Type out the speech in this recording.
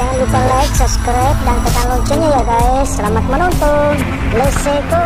Jangan lupa like, subscribe, dan tekan loncengnya ya guys. Selamat menonton. Let's go.